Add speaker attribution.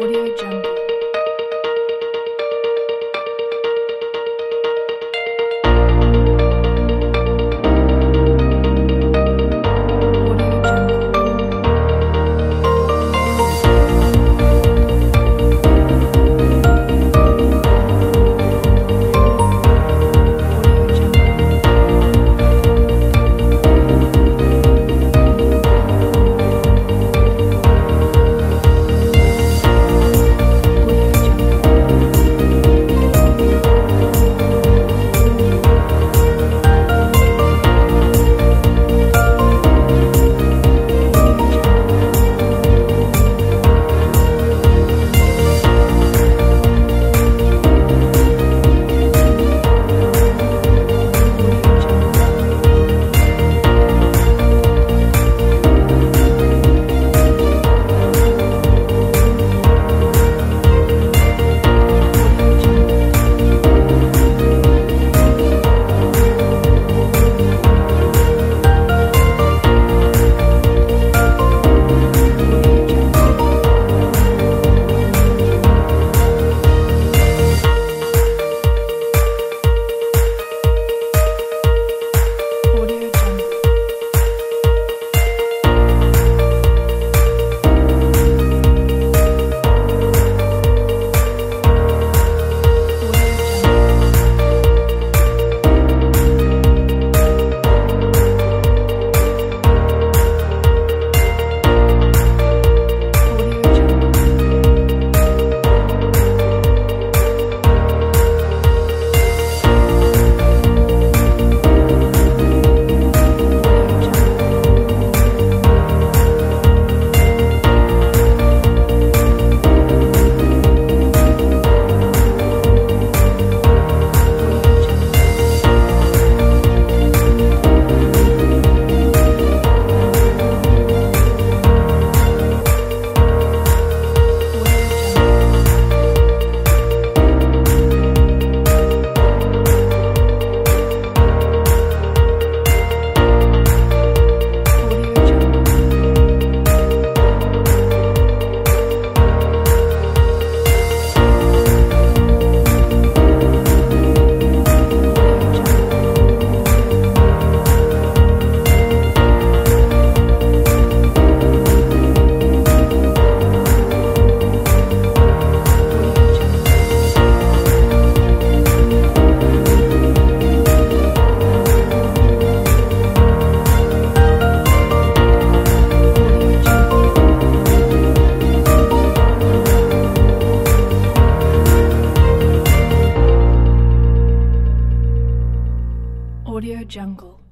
Speaker 1: Audio Jungle. Jungle.